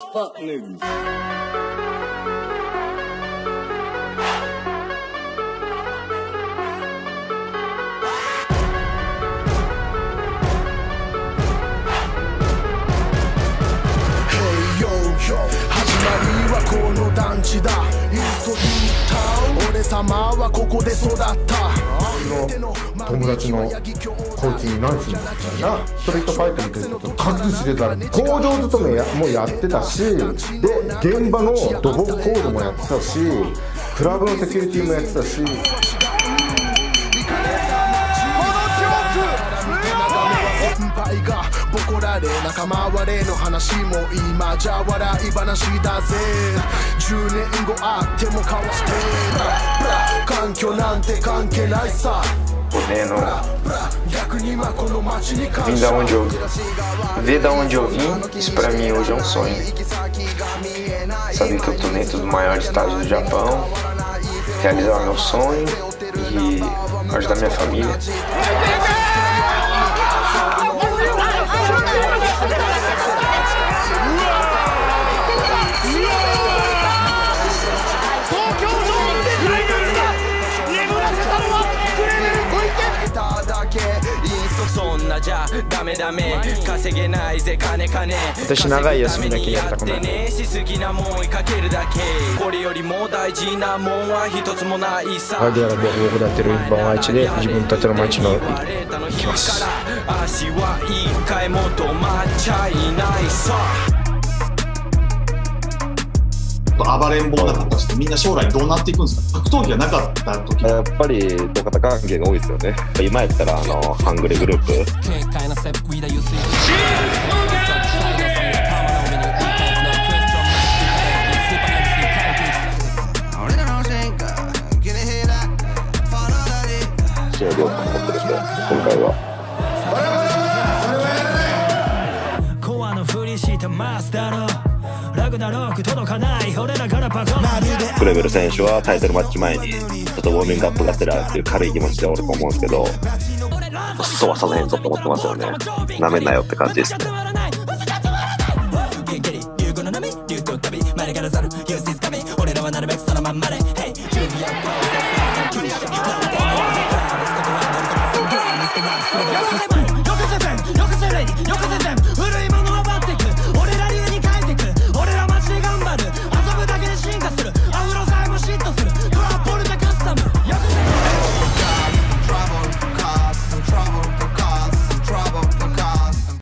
Fuck niggas. 始まりはこの団地だ。イーストリータウン俺様はここで育った。友達のこいつに何するのみたいなストリートファイターみたいなこと隠してたら工場勤めやもやってたしで現場の土木工事もやってたしクラブのセキュリティもやってたし。先輩がボコられ仲間割れの話も今じゃ笑い。話だぜ10年後あっても交わしてブラブラ環境なんて関係ないさ podendo ブラ逆に今この街に感 vir da onde eu vim, ver da onde eu vim, isso pra mim hoje é um sonho. Saber que eu tô dentro do maior estádio do Japão, realizar meu sonho e ajudar minha família. じゃダメダメ。稼げないぜ金金。私長い休みだけやったことないね。しすぎなもん追いかけるだけ。これよりも大事なもんは一つもないさ。アイデアの僕僕だってる一本愛知で自分たちの街の行きます。足は一回も止まっちゃいないさ暴れん坊な方してみんな将来どうなっていくんですか？格闘技がなかった時。やっぱり土方関係が多いですよね。今やったらあのハングレグループ。試合両方持ってるんで今回は。コアのふりしたマスターのクレベル選手はタイトルマッチ前にちょっとウォーミングアップがてらっていう軽い気持ちでおると思うんですけどクソはさせへんぞと思ってますよね。なめんなよって感じです。ねなるべくそのまんまで